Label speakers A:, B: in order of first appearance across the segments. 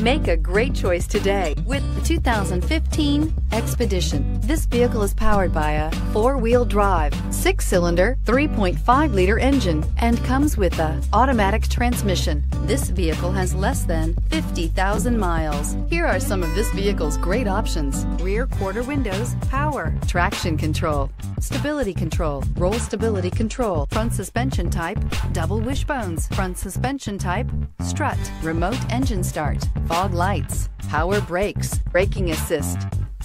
A: Make a great choice today with the 2015 Expedition. This vehicle is powered by a four-wheel drive, six-cylinder, 3.5-liter engine and comes with a automatic transmission. This vehicle has less than 50,000 miles. Here are some of this vehicle's great options. Rear quarter windows, power, traction control, stability control, roll stability control, front suspension type, double wishbones, front suspension type, strut, remote engine start, fog lights, power brakes, braking assist.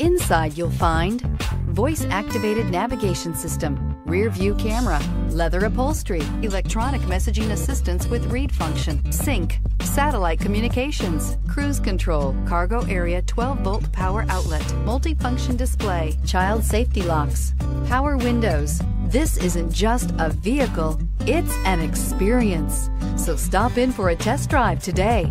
A: Inside you'll find voice activated navigation system, rear view camera, leather upholstery, electronic messaging assistance with read function, sync, satellite communications, cruise control, cargo area 12 volt power outlet, multifunction display, child safety locks, power windows. This isn't just a vehicle, it's an experience. So stop in for a test drive today.